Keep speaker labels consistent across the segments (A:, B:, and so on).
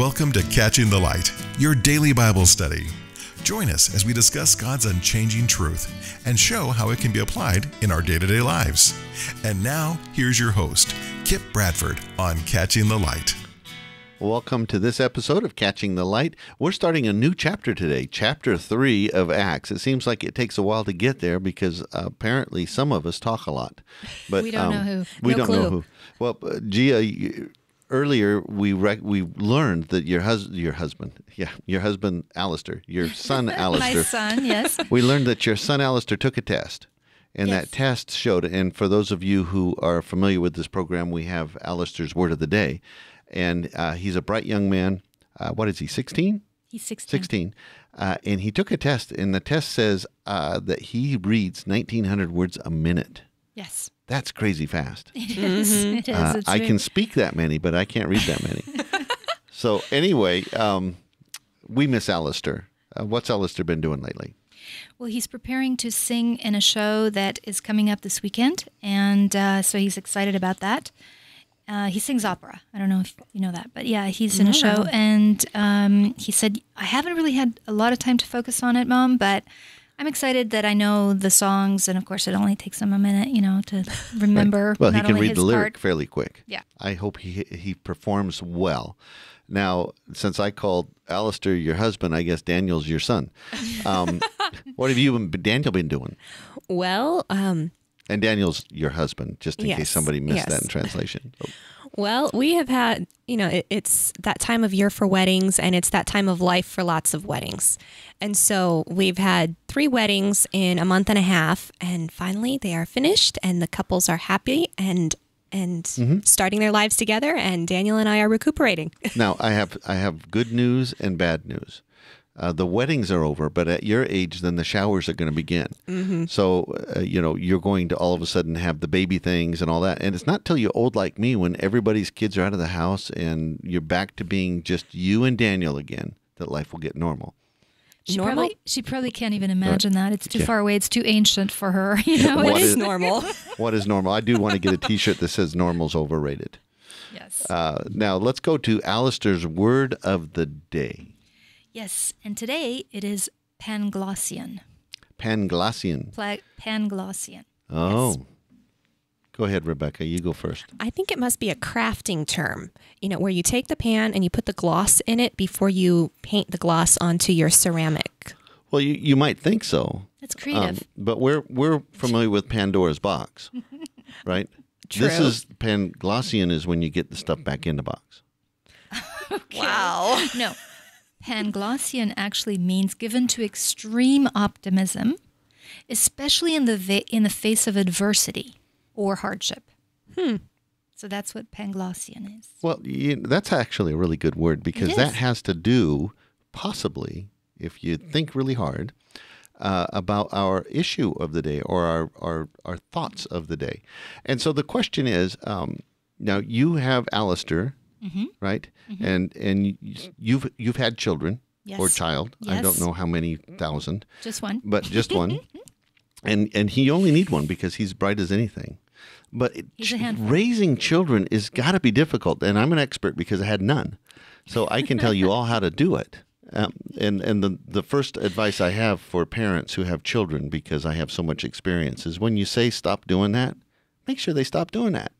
A: Welcome to Catching the Light, your daily Bible study. Join us as we discuss God's unchanging truth and show how it can be applied in our day to day lives. And now, here's your host, Kip Bradford, on Catching the Light.
B: Welcome to this episode of Catching the Light. We're starting a new chapter today, chapter three of Acts. It seems like it takes a while to get there because uh, apparently some of us talk a lot, but
C: We don't know who.
B: We
C: No
B: don't know who. Well, uh, Gia, you- earlier we rec- we learned that your hus- your husband, yeah, your husband Alistair, your son
C: My son, yes.
B: we learned that your son Alistair took a test. And
C: Yes.
B: that test showed, and for those of you who are familiar with this program, we have Alistair's Word of the Day. And uh, he's a bright young man. Uh, what is he, 16?
C: He's 16.
B: 16. Uh, and he took a test, and the test says uh, that he reads 1,900 words a minute.
C: Yes.
B: That's crazy fast.
C: It is. It is.
B: Uh,
C: It's
B: I can speak that many, but I can't read that many. so, anyway, um, we miss Alistair. Uh, what's Alistair been doing lately?
C: Well, he's preparing to sing in a show that is coming up this weekend, and uh, so he's excited about that. Uh, he sings opera. I don't know if you know that, but yeah, he's in a show, and um, he said, "I haven't really had a lot of time to focus on it, Mom, but." I'm excited that I know the songs, and of course, it only takes him a minute, you know, to remember.
B: Well, he can
C: only
B: read the
C: his
B: lyric
C: part-
B: fairly quick.
C: Yeah.
B: I hope he he performs well. Now, since I called Alistair your husband, I guess Daniel's your son. Um, what have you and Daniel been doing?
D: Well, um,
B: And Daniel's your husband, just in case somebody missed that in translation. Oh,
D: well, we have had, you know, it, it's that time of year for weddings, and it's that time of life for lots of weddings. And so we've had three weddings in a month and a half, and finally they are finished, and the couples are happy and and
B: Mm-hmm.
D: starting their lives together. And Daniel and I are recuperating.
B: now, I have I have good news and bad news. Uh, the weddings are over, but at your age, then the showers are going to begin.
D: Mm-hmm.
B: So, uh, you know, you're going to all of a sudden have the baby things and all that. And it's not till you're old like me when everybody's kids are out of the house and you're back to being just you and Daniel again that life will get normal.
C: She
D: Normal?
C: probably she probably can't even imagine that. It's too
B: Yeah.
C: far away. It's too ancient for her. You know.
B: What
D: What
B: is-
D: is normal?
B: What is normal? I do want to get a t shirt that says normal's overrated.
C: yes.
B: Uh, now, let's go to Alistair's word of the day
C: Yes, and today it is Panglossian.
B: Panglossian.
C: Pla- Panglossian.
B: Oh. Go ahead, Rebecca. You go first.
D: I think it must be a crafting term, you know, where you take the pan and you put the gloss in it before you paint the gloss onto your ceramic.
B: Well, you, you might think so.
C: That's
B: Um,
C: creative.
B: but we're we're familiar with Pandora's box, right?
D: True.
B: This is Panglossian is when you get the stuff back in the box.
D: Wow.
C: no, Panglossian actually means given to extreme optimism, especially in the va- in the face of adversity or hardship. Hmm. So that's what Panglossian is.
B: Well, you, that's actually a really good word because that has to do, possibly, if you think really hard, uh, about our issue of the day or our, our, our thoughts of the day. And so the question is um, now you have Alistair,
C: Mm-hmm.
B: right? And and you've you've had children or
C: Yes.
B: child. I don't know how many thousand,
C: Just one.
B: but just one. and and he only need one because he's bright as anything. But it-
C: He's a handful.
B: raising children is got to be difficult, and I'm an expert because I had none, so I can tell you all how to do it. Um, and and the the first advice I have for parents who have children, because I have so much experience, is when you say stop doing that, make sure they stop doing that.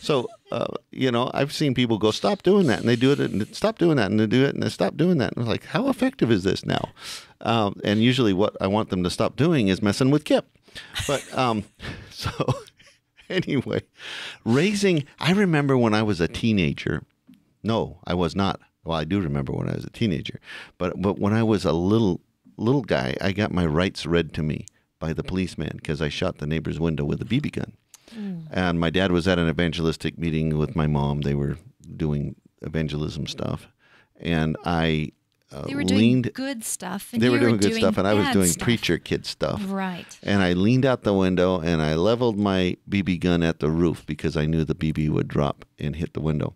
B: So uh, you know, I've seen people go stop doing that, and they do it, and stop doing that, and they do it, and they stop doing that, and I'm like, how effective is this now? Um, and usually, what I want them to stop doing is messing with Kip. But um, so anyway, raising. I remember when I was a teenager. No, I was not. Well, I do remember when I was a teenager, but but when I was a little little guy, I got my rights read to me by the policeman because I shot the neighbor's window with a BB gun. And my dad was at an evangelistic meeting with my mom. They were doing evangelism stuff, and I uh,
C: They were doing
B: leaned.
C: good stuff. And
B: They were doing good stuff, and I was doing
C: stuff.
B: preacher kid stuff.
C: Right.
B: And I leaned out the window and I leveled my BB gun at the roof because I knew the BB would drop and hit the window.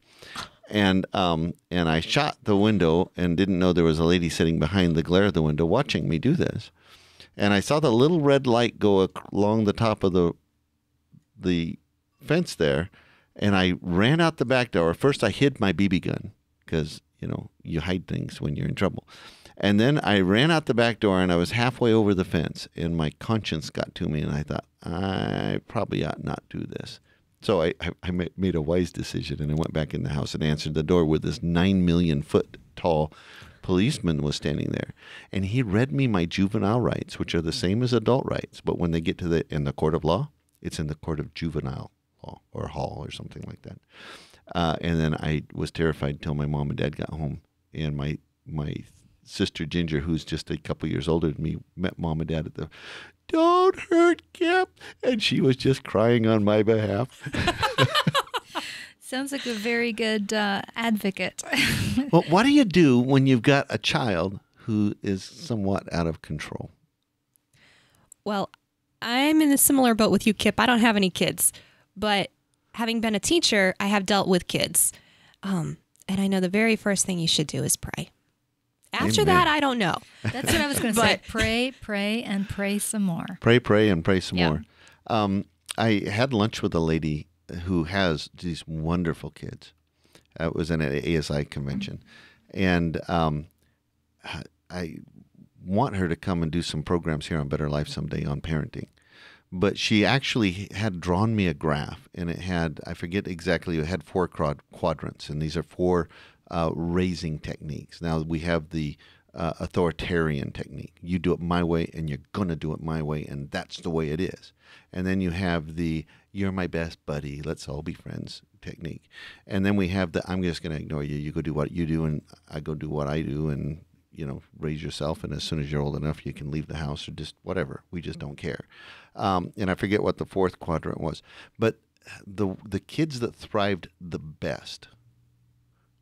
B: And um, and I shot the window and didn't know there was a lady sitting behind the glare of the window watching me do this. And I saw the little red light go along the top of the the fence there, and I ran out the back door. First, I hid my BB gun because you know, you hide things when you're in trouble. And then I ran out the back door and I was halfway over the fence and my conscience got to me and I thought, I probably ought not do this. So I, I, made a wise decision and I went back in the house and answered the door where this nine million foot tall policeman was standing there. And he read me my juvenile rights, which are the same as adult rights. But when they get to the in the court of law, it's in the court of juvenile law or hall or something like that. Uh, and then I was terrified until my mom and dad got home. And my my sister Ginger, who's just a couple years older than me, met mom and dad at the don't hurt Kip. And she was just crying on my behalf.
C: Sounds like a very good uh, advocate.
B: well, what do you do when you've got a child who is somewhat out of control?
D: Well, I'm in a similar boat with you, Kip. I don't have any kids, but having been a teacher, I have dealt with kids. Um, and I know the very first thing you should do is pray. After
B: Amen.
D: that, I don't know.
C: That's what I was going to say. Pray, pray, and pray some more.
B: Pray, pray, and pray some
C: Yeah.
B: more. Um, I had lunch with a lady who has these wonderful kids. Uh, it was in an ASI convention, and um, I want her to come and do some programs here on Better Life someday on parenting. But she actually had drawn me a graph, and it had I forget exactly. It had four quadrants, and these are four uh, raising techniques. Now we have the uh, authoritarian technique. You do it my way, and you're gonna do it my way, and that's the way it is. And then you have the "You're my best buddy, let's all be friends" technique. And then we have the "I'm just gonna ignore you. You go do what you do, and I go do what I do, and you know, raise yourself. And as soon as you're old enough, you can leave the house or just whatever. We just don't care. Um, and I forget what the fourth quadrant was, but the the kids that thrived the best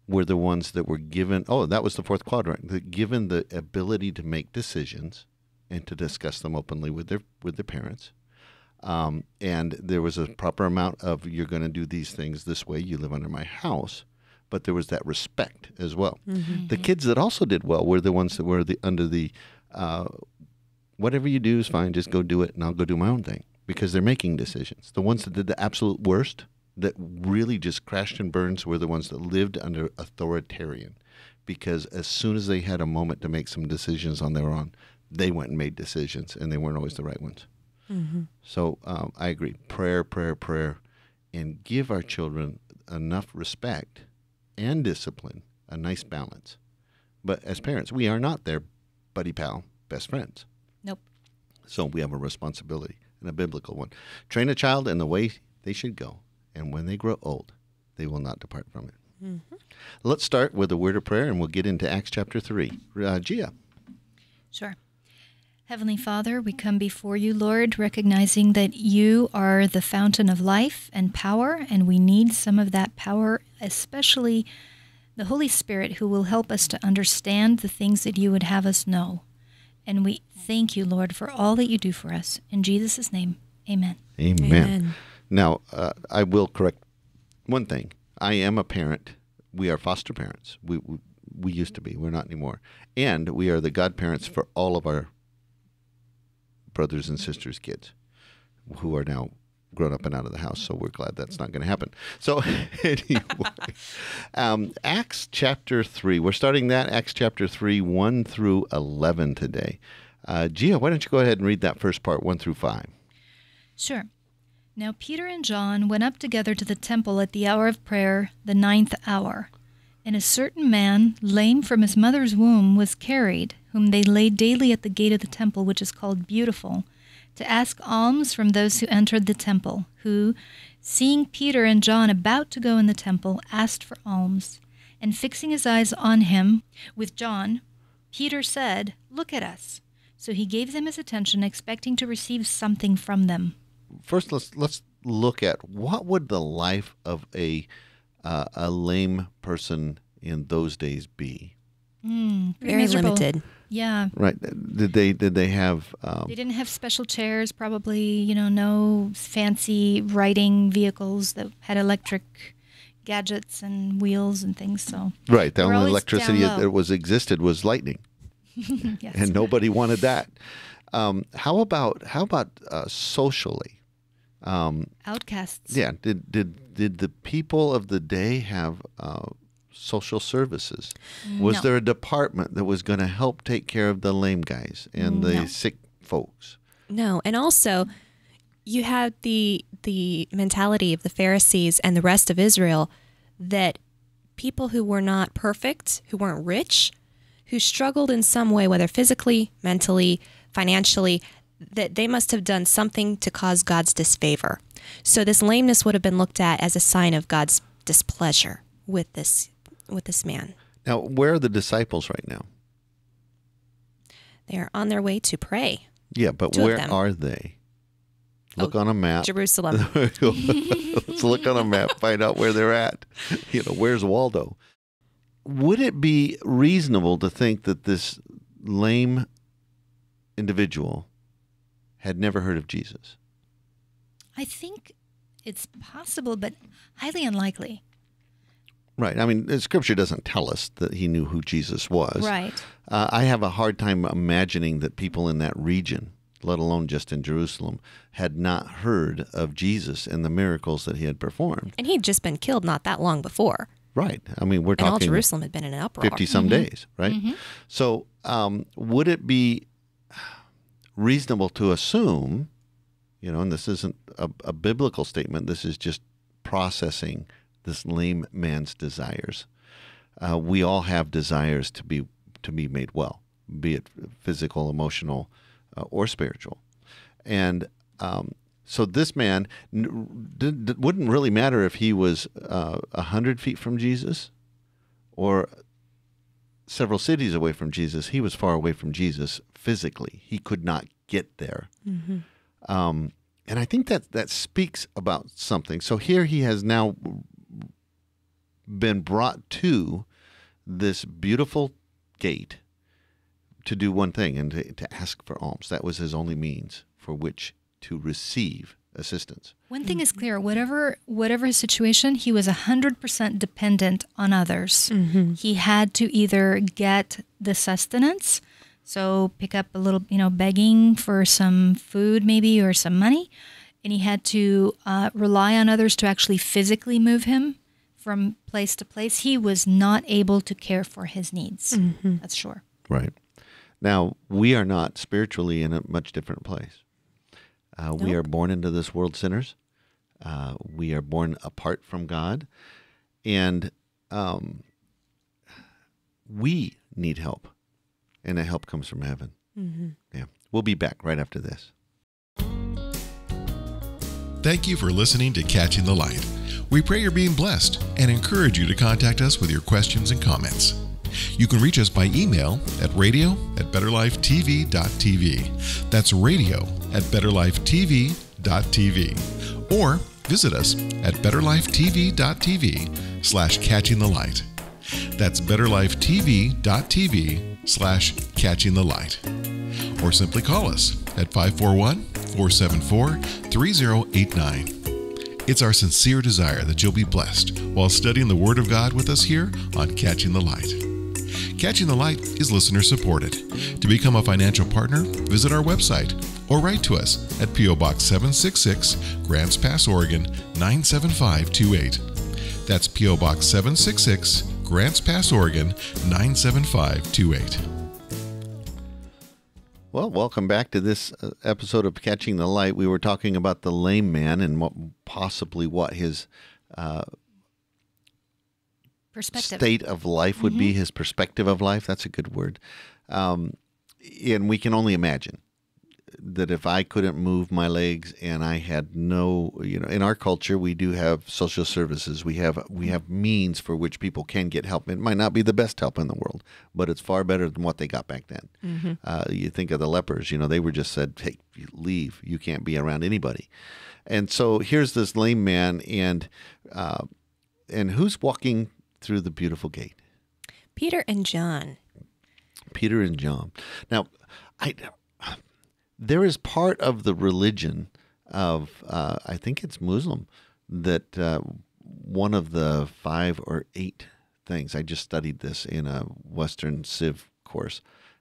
B: were the ones that were given. Oh, that was the fourth quadrant. The, given the ability to make decisions and to discuss them openly with their with their parents. Um, and there was a proper amount of you're going to do these things this way. You live under my house, but there was that respect as well. The kids that also did well were the ones that were the under the uh, whatever you do is fine. Just go do it, and I'll go do my own thing because they're making decisions. The ones that did the absolute worst, that really just crashed and burns, were the ones that lived under authoritarian, because as soon as they had a moment to make some decisions on their own, they went and made decisions, and they weren't always the right ones. So um, I agree. Prayer, prayer, prayer, and give our children enough respect and discipline, a nice balance. But as parents, we are not their buddy pal, best friends.
C: Nope.
B: So we have a responsibility and a biblical one. Train a child in the way they should go, and when they grow old, they will not depart from it. Let's start with a word of prayer, and we'll get into Acts chapter 3. Uh, Gia.
C: Sure. Heavenly Father, we come before you, Lord, recognizing that you are the fountain of life and power, and we need some of that power, especially the Holy Spirit, who will help us to understand the things that you would have us know. And we thank you, Lord, for all that you do for us. In Jesus' name, amen.
B: Amen.
D: Amen.
B: Now, uh, I will correct one thing. I am a parent. We are foster parents. We, we we used to be. We're not anymore. And we are the godparents for all of our brothers and sisters' kids, who are now grown up and out of the house. So we're glad that's not going to happen. So anyway, um, Acts chapter three. We're starting that Acts chapter three, one through eleven today. Uh, Gia, why don't you go ahead and read that first part, one through five?
C: Sure. Now Peter and John went up together to the temple at the hour of prayer, the ninth hour. And a certain man, lame from his mother's womb, was carried, whom they laid daily at the gate of the temple, which is called Beautiful, to ask alms from those who entered the temple, who, seeing Peter and John about to go in the temple, asked for alms. And fixing his eyes on him, with John, Peter said, Look at us. So he gave them his attention, expecting to receive something from them.
B: first let's let's look at what would the life of a uh, a lame person in those days be
C: Mm,
D: Very
C: miserable.
D: limited.
C: Yeah.
B: right did they did they have um,
C: They didn't have special chairs, probably, you know, no fancy writing vehicles that had electric gadgets and wheels and things. So,
B: right the only electricity that was existed was lightning
C: yes.
B: and nobody wanted that um, how about how about uh, socially um,
C: Outcasts.
B: yeah did did did the people of the day have uh, social services? Mm. Was
C: No.
B: there a department that was going to help take care of the lame guys and the
C: No.
B: sick folks?
D: No, and also you had the the mentality of the Pharisees and the rest of Israel that people who were not perfect, who weren't rich, who struggled in some way whether physically, mentally, financially, that they must have done something to cause God's disfavor. So this lameness would have been looked at as a sign of God's displeasure with this with this man.
B: Now, where are the disciples right now?
D: They are on their way to pray.
B: Yeah, but
D: Two
B: where are they? Oh, look
D: Oh,
B: on a map.
D: Jerusalem.
B: Let's look on a map, find out where they're at. You know, where's Waldo? Would it be reasonable to think that this lame individual had never heard of Jesus?
C: I think it's possible, but highly unlikely.
B: Right. I mean, the scripture doesn't tell us that he knew who Jesus was.
C: Right.
B: Uh, I have a hard time imagining that people in that region, let alone just in Jerusalem, had not heard of Jesus and the miracles that he had performed.
D: And he'd just been killed not that long before.
B: Right. I mean, we're
D: And all
B: talking
D: Jerusalem had been in an uproar.
B: 50 some days, right? So, um, would it be reasonable to assume, you know, and this isn't a, a biblical statement, this is just processing this lame man's desires. Uh, we all have desires to be to be made well, be it physical, emotional, uh, or spiritual, and um, so this man d- wouldn't really matter if he was uh, a hundred feet from Jesus, or several cities away from Jesus. He was far away from Jesus physically. He could not get there. Um, and I think that that speaks about something. So here he has now been brought to this beautiful gate to do one thing and to, to ask for alms. That was his only means for which to receive assistance.
C: One thing is clear: whatever whatever his situation, he was hundred percent dependent on others. He had to either get the sustenance, so pick up a little, you know, begging for some food maybe or some money, and he had to uh, rely on others to actually physically move him from place to place. He was not able to care for his needs. That's sure.
B: Right. Now, we are not spiritually in a much different place. Uh, We are born into this world sinners. Uh, we are born apart from God. And um, we need help. And that help comes from heaven. Yeah. We'll be back right after this.
A: Thank you for listening to Catching the Light. We pray you're being blessed and encourage you to contact us with your questions and comments. You can reach us by email at radio at betterlifetv.tv. That's radio at betterlifetv.tv. Or visit us at betterlifetv.tv slash catching the light. That's betterlifetv.tv slash catching the light. Or simply call us at 541 474 3089. It's our sincere desire that you'll be blessed while studying the Word of God with us here on Catching the Light. Catching the Light is listener supported. To become a financial partner, visit our website or write to us at P.O. Box 766, Grants Pass, Oregon 97528. That's P.O. Box 766, Grants Pass, Oregon 97528.
B: Well, welcome back to this uh, episode of Catching the Light. We were talking about the lame man and what, possibly what his uh,
C: Perspective.
B: state of life would be, his perspective of life. That's a good word. Um, and we can only imagine that if I couldn't move my legs and I had no, you know, in our culture we do have social services. We have we have means for which people can get help. It might not be the best help in the world, but it's far better than what they got back then. Uh, you think of the lepers, you know, they were just said, "Hey, leave. You can't be around anybody." And so here's this lame man, and uh, and who's walking through the beautiful gate?
D: Peter and John.
B: Peter and John. Now, I there is part of the religion of uh, I think it's Muslim that uh, one of the five or eight things I just studied this in a Western Civ course.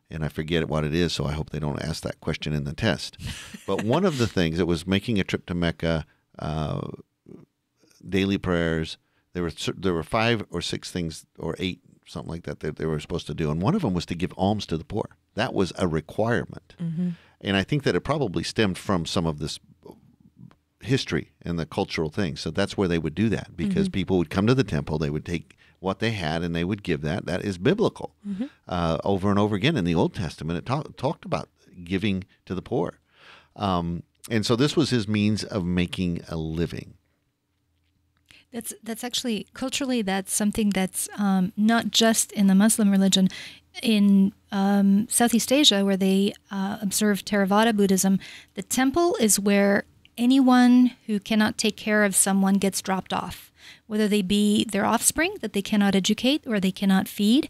B: And I forget what it is, so I hope they don't ask that question in the test. But one of the things it was making a trip to Mecca, uh, daily prayers, There were there were five or six things or eight something like that that they were supposed to do, and one of them was to give alms to the poor. That was a requirement, and I think that it probably stemmed from some of this history and the cultural things. So that's where they would do that because people would come to the temple, they would take what they had and they would give that. That is biblical. Uh, over and over again in the Old Testament, it talk, talked about giving to the poor. Um, and so this was his means of making a living.
C: That's that's actually culturally that's something that's um, not just in the Muslim religion. In um, Southeast Asia, where they uh, observe Theravada Buddhism, the temple is where anyone who cannot take care of someone gets dropped off, whether they be their offspring that they cannot educate or they cannot feed.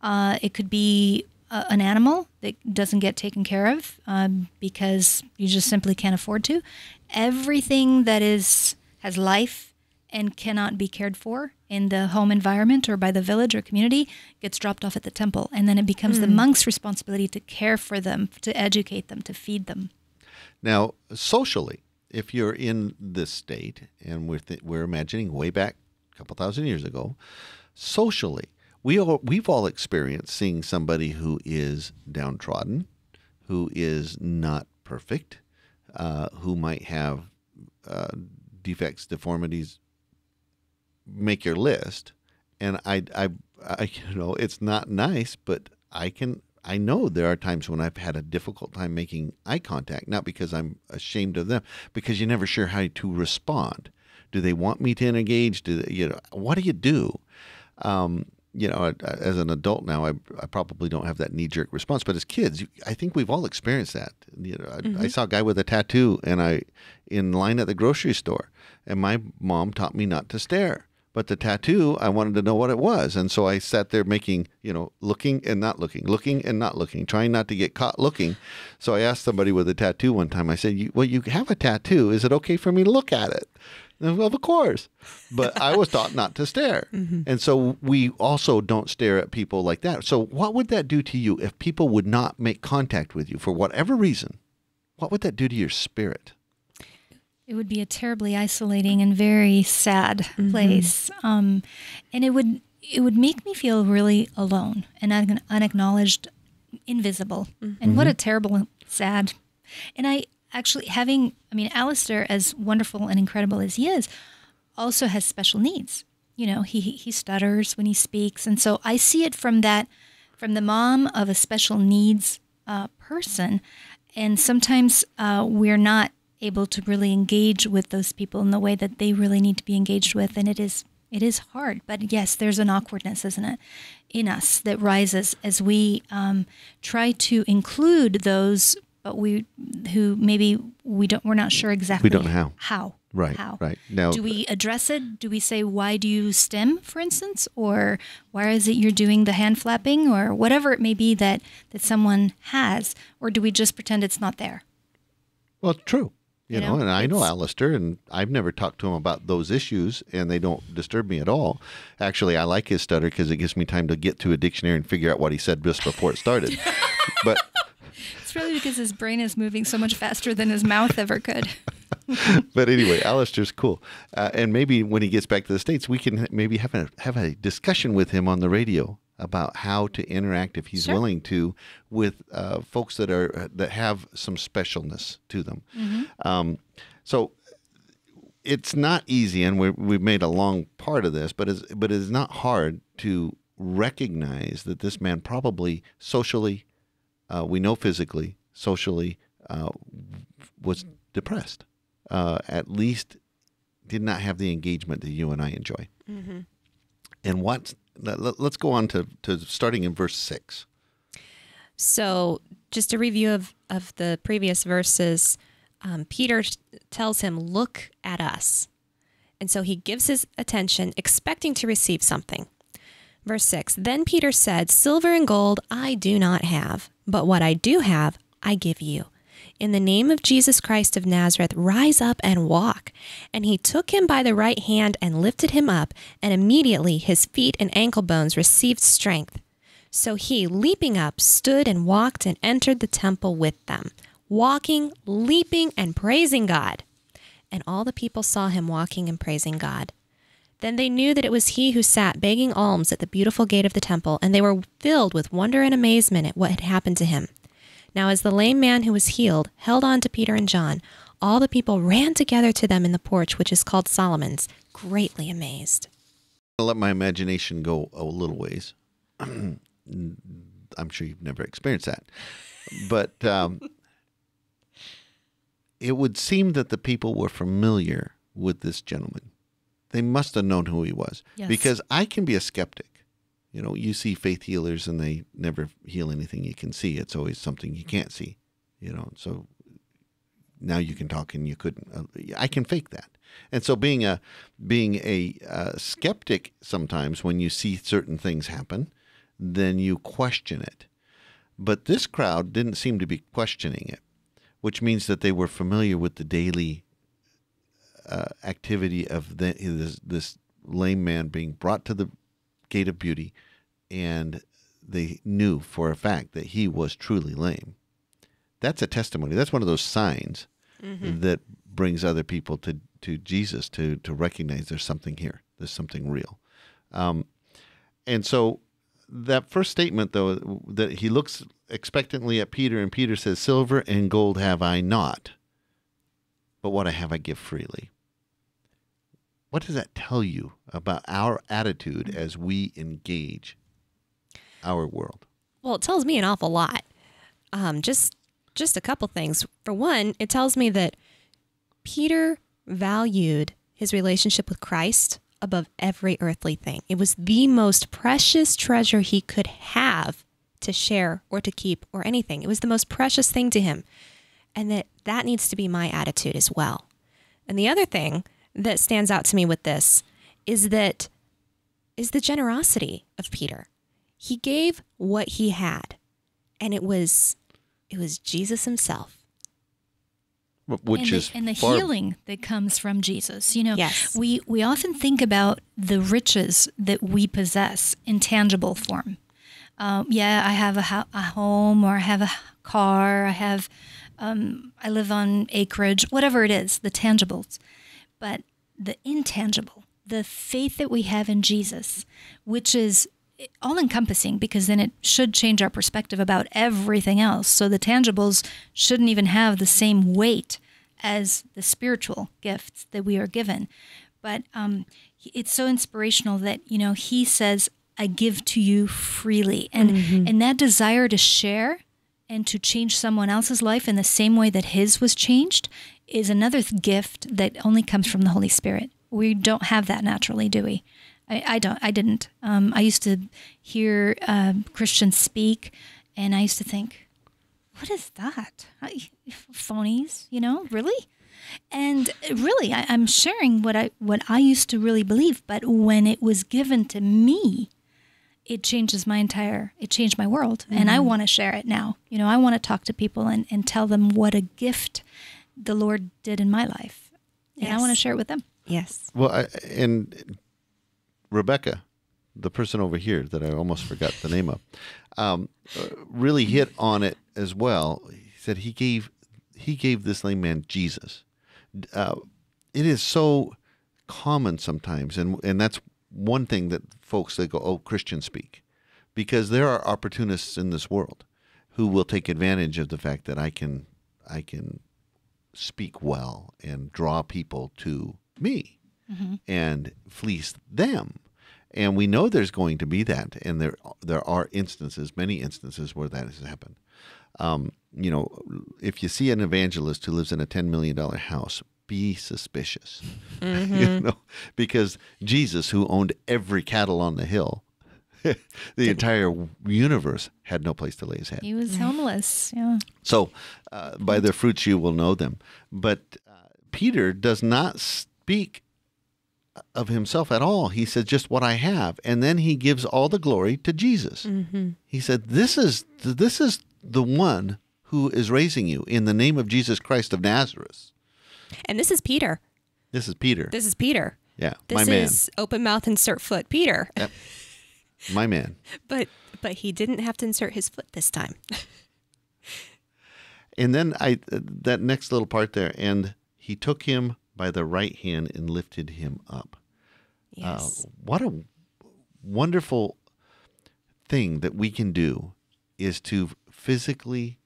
C: Uh, it could be uh, an animal that doesn't get taken care of um, because you just simply can't afford to. Everything that is has life and cannot be cared for in the home environment or by the village or community gets dropped off at the temple. And then it becomes the monk's responsibility to care for them to educate them to feed them.
B: Now, socially, if you're in this state, and we're, th- we're imagining way back a couple thousand years ago, socially, we all, we've all experienced seeing somebody who is downtrodden, who is not perfect, uh, who might have uh, defects, deformities, make your list. And I, I, I, you know, it's not nice, but I can, I know there are times when I've had a difficult time making eye contact, not because I'm ashamed of them, because you're never sure how to respond. Do they want me to engage? Do they, you know, what do you do? Um, you know, as an adult now, I, I probably don't have that knee jerk response, but as kids, I think we've all experienced that. You know, I, I saw a guy with a tattoo, and I in line at the grocery store, and my mom taught me not to stare. But the tattoo, I wanted to know what it was, and so I sat there making, you know, looking and not looking, looking and not looking, trying not to get caught looking. So I asked somebody with a tattoo one time. I said, "Well, you have a tattoo. Is it okay for me to look at it?" And, Well, of course, but I was taught not to stare, mm-hmm. and so we also don't stare at people like that. So, what would that do to you if people would not make contact with you for whatever reason? What would that do to your spirit?
C: It would be a terribly isolating and very sad place. Um, and it would it would make me feel really alone and un- unacknowledged invisible. And what a terrible sad. And i actually having i mean Alistair, as wonderful and incredible as he is also has special needs. You know he he stutters when he speaks. And so i see it from that from the mom of a special needs uh, person. And sometimes uh, we're not able to really engage with those people in the way that they really need to be engaged with. And it is it is hard but yes there's an awkwardness isn't it in us that rises as we um, try to include those but we who maybe we don't we're not sure exactly we
B: don't know how.
C: how.
B: Right,
C: how.
B: right. Now-
C: do we address it? Do we say why do you stim for instance? Or why is it you're doing the hand flapping? Or whatever it may be that that someone has? Or do we just pretend it's not there?
B: Well, true. You,
C: You
B: know,
C: know,
B: and I know Alistair, and I've never talked to him about those issues, and they don't disturb me at all. Actually, I like his stutter because it gives me time to get to a dictionary and figure out what he said just before it started. but
C: It's really because his brain is moving so much faster than his mouth ever could.
B: but anyway, Alistair's cool, uh, and maybe when he gets back to the states, we can maybe have a have a discussion with him on the radio about how to interact if he's
C: Sure.
B: willing to with uh, folks that are that have some specialness to them. Um, so it's not easy, and we we've made a long part of this, but it's, but it is not hard to recognize that this man probably socially, uh, we know physically, socially, uh, was depressed. Uh, at least did not have the engagement that you and I enjoy. And what? Let, let- let's go on to, to starting in verse six.
D: So, just a review of, of the previous verses, um, Peter tells him, Look at us. And so he gives his attention, expecting to receive something. Verse 6 Then Peter said, Silver and gold I do not have, but what I do have, I give you. In the name of Jesus Christ of Nazareth, rise up and walk. And he took him by the right hand and lifted him up, and immediately his feet and ankle bones received strength. So he, leaping up, stood and walked and entered the temple with them, walking, leaping, and praising God. And all the people saw him walking and praising God. Then they knew that it was he who sat begging alms at the beautiful gate of the temple, and they were filled with wonder and amazement at what had happened to him. Now, as the lame man who was healed held on to Peter and John, all the people ran together to them in the porch, which is called Solomon's, greatly amazed.
B: I'll let my imagination go a little ways. I'm sure you've never experienced that. But um, it would seem that the people were familiar with this gentleman. They must have known who he was.
C: Yes.
B: Because I can be a skeptic. You know, you see faith healers and they never heal anything you can see. It's always something you can't see. You know, so now you can talk and you couldn't. Uh, I can fake that. And so being a being a uh, skeptic sometimes when you see certain things happen, then you question it. But this crowd didn't seem to be questioning it, which means that they were familiar with the daily uh, activity of the, this, this lame man being brought to the gate of beauty, and they knew for a fact that he was truly lame. That's a testimony. That's one of those signs that brings other people to, to Jesus to, to recognize there's something here, there's something real. Um, and so that first statement, though, that he looks expectantly at Peter, and Peter says, Silver and gold have I not, but what I have I give freely. What does that tell you about our attitude as we engage our world?
D: Well, it tells me an awful lot. Um, just just a couple things. For one, it tells me that Peter valued his relationship with Christ above every earthly thing. It was the most precious treasure he could have to share or to keep or anything. It was the most precious thing to him. And that that needs to be my attitude as well. And the other thing that stands out to me with this is that is the generosity of Peter. He gave what he had, and it was it was Jesus himself.
B: Which
C: and the,
B: is
C: and the
B: far-
C: healing that comes from Jesus. You know,
D: Yes.
C: we we often think about the riches that we possess in tangible form. Um, yeah, I have a, ho- a home, or I have a car, I have, um, I live on acreage, whatever it is, the tangibles. But the intangible, the faith that we have in Jesus, which is all encompassing because then it should change our perspective about everything else. So the tangibles shouldn't even have the same weight as the spiritual gifts that we are given. But um, it's so inspirational that you know he says, "I give to you freely," and and that desire to share and to change someone else's life in the same way that his was changed is another th- gift that only comes from the Holy Spirit. We don't have that naturally, do we? I, I don't. I didn't. Um, I used to hear uh, Christians speak, and I used to think, "What is that? I- Phonies? You know, really?" And really, I, I'm sharing what I what I used to really believe. But when it was given to me, it changes my entire it changed my world and i want to share it now you know i want to talk to people and, and tell them what a gift the lord did in my life and i want to share it with them
D: Yes.
B: Well, I, and Rebecca, the person over here that I almost forgot the name of, um, uh, really hit on it as well. He said he gave he gave this lame man Jesus. Uh, it is so common sometimes, and and that's one thing that folks they go, oh, Christians speak, because there are opportunists in this world who will take advantage of the fact that I can I can speak well and draw people to me and fleece them. And we know there's going to be that, and there there are instances, many instances where that has happened. Um, you know, if you see an evangelist who lives in a ten million dollar house, be suspicious. you know, because Jesus, who owned every cattle on the hill, the entire universe had no place to lay his head.
C: he was homeless yeah
B: So, uh, by their fruits you will know them. But uh, Peter does not speak of himself at all. He says just what I have, and then he gives all the glory to Jesus. He said, "This is this is the one who is raising you in the name of Jesus Christ of Nazareth."
D: And this is Peter.
B: This is Peter.
D: This is Peter.
B: yeah,
D: This
B: my man, This
D: is open mouth insert foot Peter.
B: my man.
D: But but he didn't have to insert his foot this time.
B: And then I that next little part there, and he took him by the right hand and lifted him up.
D: Yes.
B: Uh, what a wonderful thing that we can do is to physically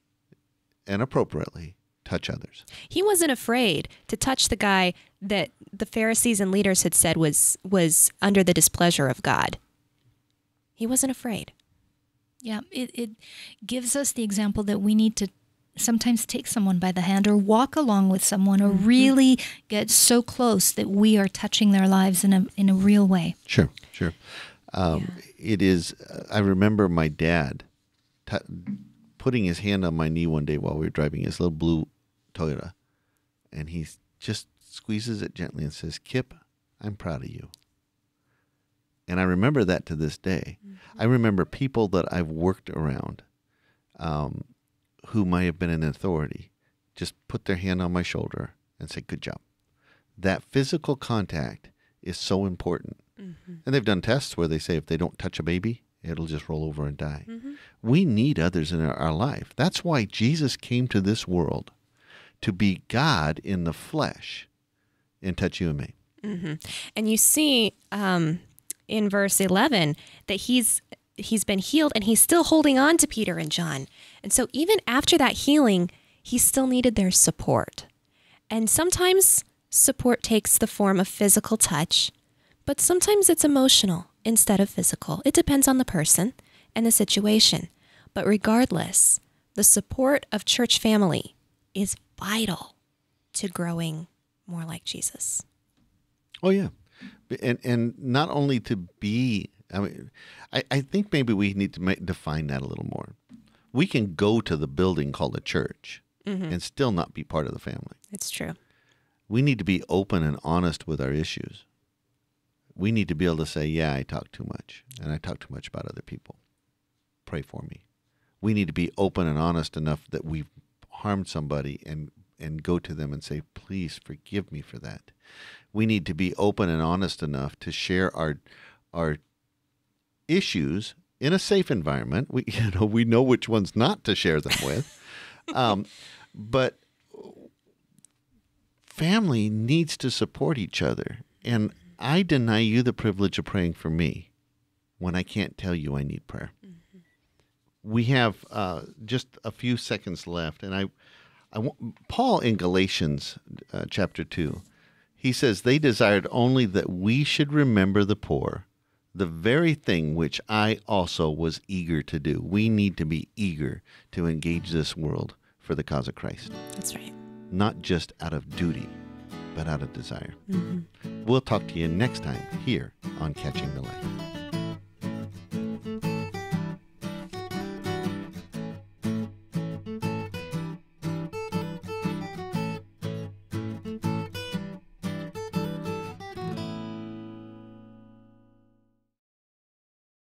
B: and appropriately touch others.
D: he wasn't afraid to touch the guy that the Pharisees and leaders had said was was under the displeasure of God. He wasn't afraid.
C: Yeah, it, it gives us the example that we need to sometimes take someone by the hand or walk along with someone or really get so close that we are touching their lives in a in a real way.
B: Sure, sure. Um, It is. Uh, I remember my dad t- putting his hand on my knee one day while we were driving his little blue Toyota, and he just squeezes it gently and says, "Kip, I'm proud of you." And I remember that to this day. I remember people that I've worked around, um, who might have been in authority, just put their hand on my shoulder and say, "Good job." That physical contact is so important. And they've done tests where they say if they don't touch a baby, it'll just roll over and die. We need others in our, our life. That's why Jesus came to this world to be God in the flesh and touch you and me.
D: And you see um, in verse 11 that he's he's been healed and he's still holding on to Peter and John. And so even after that healing, he still needed their support. And sometimes support takes the form of physical touch, but sometimes it's emotional instead of physical. It depends on the person and the situation. But regardless, the support of church family is vital to growing more like Jesus.
B: Oh yeah, and and not only to be. I mean, I, I think maybe we need to make, define that a little more. We can go to the building called a church mm-hmm. and still not be part of the family.
D: It's true.
B: We need to be open and honest with our issues. We need to be able to say, "Yeah, I talk too much, and I talk too much about other people. Pray for me." We need to be open and honest enough that we've harmed somebody and and go to them and say, "Please forgive me for that." We need to be open and honest enough to share our our issues in a safe environment. We you know we know which ones not to share them with, um, but family needs to support each other. And I deny you the privilege of praying for me when I can't tell you I need prayer. We have uh, just a few seconds left, and I, I want, Paul in Galatians uh, chapter two, he says they desired only that we should remember the poor, the very thing which I also was eager to do. We need to be eager to engage this world for the cause of Christ
D: That's right.
B: not just out of duty, but out of desire. Mm-hmm. We'll talk to you next time here on Catching the Light.